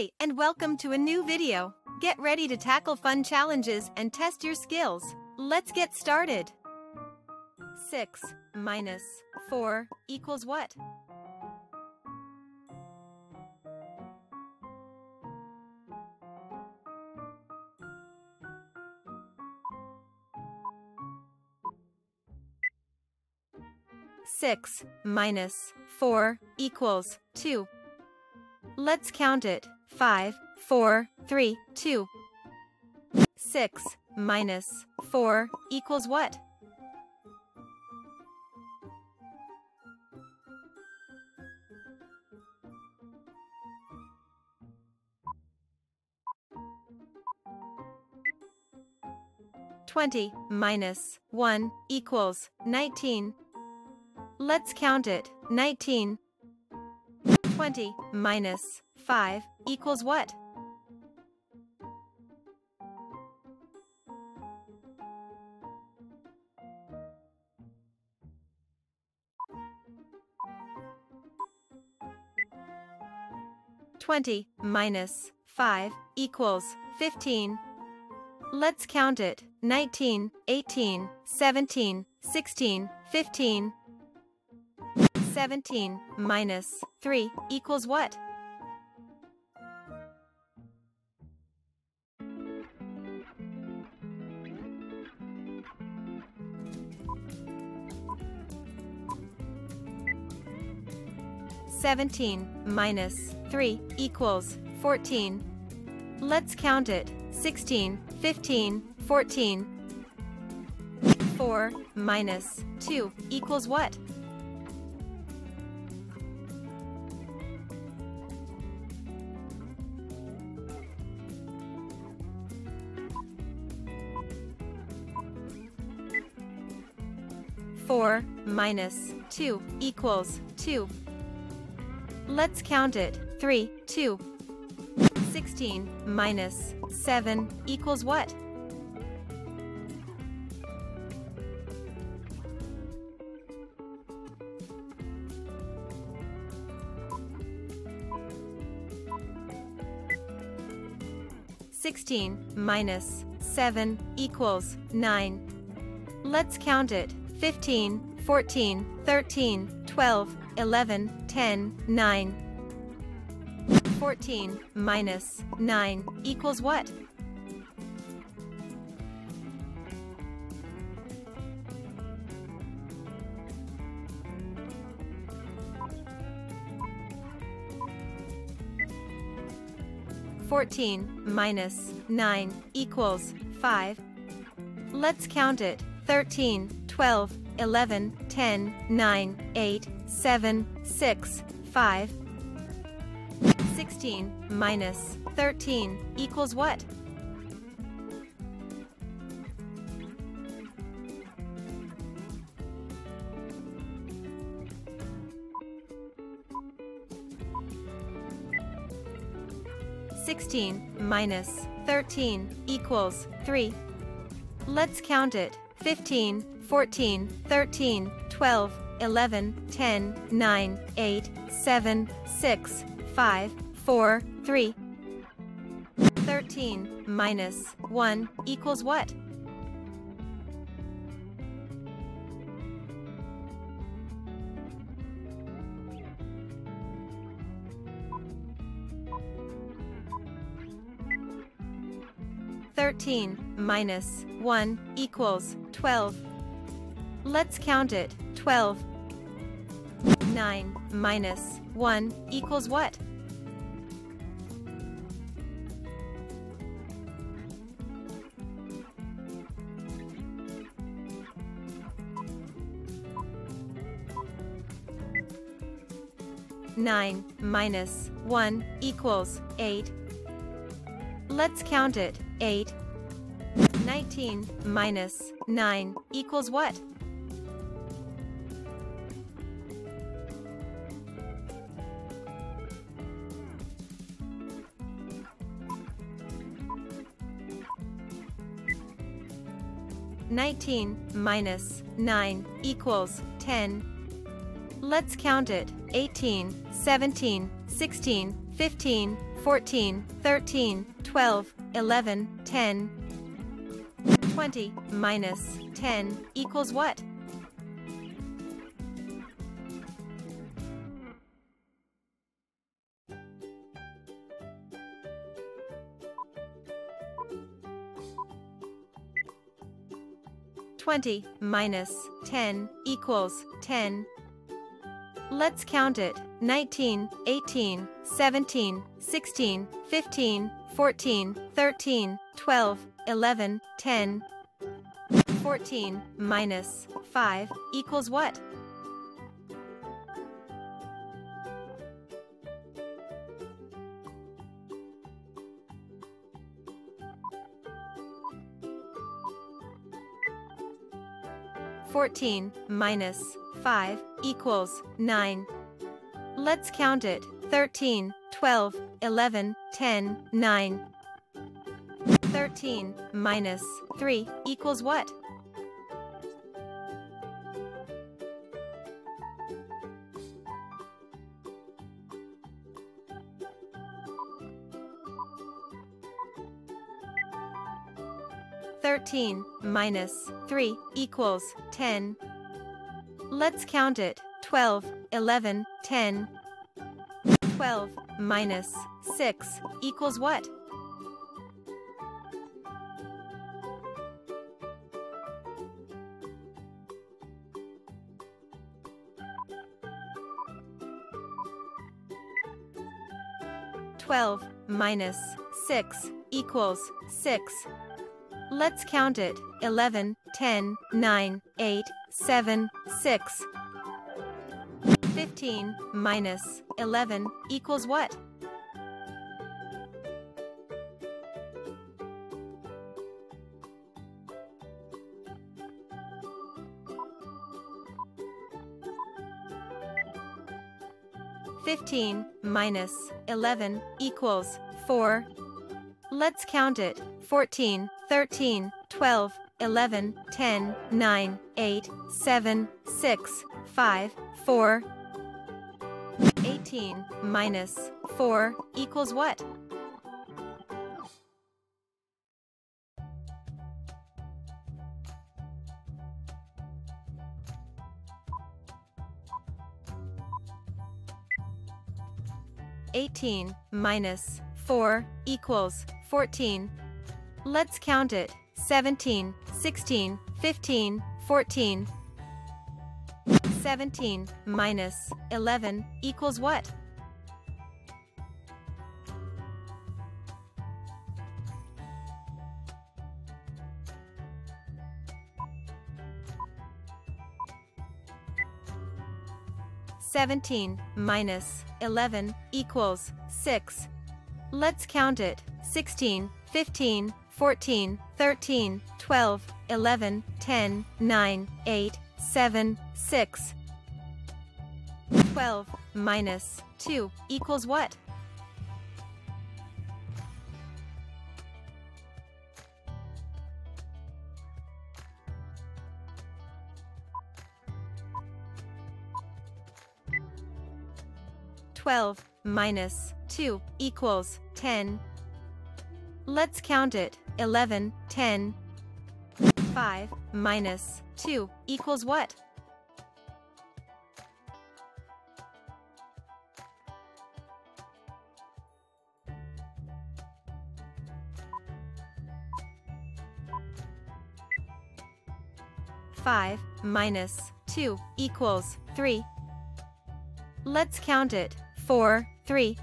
And welcome to a new video. Get ready to tackle fun challenges and test your skills. Let's get started. 6 minus 4 equals what? Six minus four equals two. Let's count it. Five, four, three, two. Six minus four equals what? Twenty minus one equals nineteen. Let's count it. Nineteen 20 minus 5 equals what? Twenty minus five equals fifteen. Let's count it. Nineteen, eighteen, seventeen, sixteen, fifteen. 17 minus 3 equals what? Seventeen minus three equals fourteen. Let's count it. Sixteen, fifteen, fourteen. Four minus two equals what? 4 minus 2 equals 2. Let's count it. 3, 2. 16 minus 7 equals what? Sixteen minus seven equals nine. Let's count it. 15, 14, 13, 12, 11, 10, 9. 14 minus 9 equals what? Fourteen minus nine equals five. Let's count it. Thirteen 12, 11, 10, 9, 8, 7, 6, 5. 16 minus 13 equals what? Sixteen minus thirteen equals three. Let's count it. Fifteen 14, 13, 12, 11, 10, 9, 8, 7, 6, 5, 4, 3. 13 minus 1 equals what? Thirteen minus one equals twelve. Let's count it. 12. 9 minus 1 equals what? Nine minus one equals eight. Let's count it. Eight. Nineteen minus nine equals what? 19 minus 9 equals 10. Let's count it. 18, 17, 16, 15, 14, 13, 12, 11, 10. 20 minus 10 equals what? Twenty minus ten equals ten. Let's count it. 19, 18, 17, 16, 15, 14, 13, 12, 11, 10. 14 minus 5 equals what? Fourteen minus five equals nine. Let's count it. 13, 12, 11, 10, 9. 13 minus 3 equals what? Thirteen minus three equals ten. Let's count it. 12, 11, 10. 12 minus 6 equals what? Twelve minus six equals six. Let's count it. 11, 10, 9, 8, 7, 6. 15 minus 11 equals what? Fifteen minus eleven equals four. Let's count it. 14, 13, 12, 11, 10, 9, 8, 7, 6, 5, 4. 18 minus 4 equals what? Eighteen minus four equals fourteen. Let's count it. 17, 16, 15, 14. 17 minus 11 equals what? Seventeen minus eleven equals six. Let's count it. 16, 15, 14, 13, 12, 11, 10, 9, 8, 7, 6. 12 minus 2 equals what? Twelve minus two equals ten. Let's count it. 11, 10. 5 minus 2 equals what? Five minus two equals three. Let's count it. Four, three,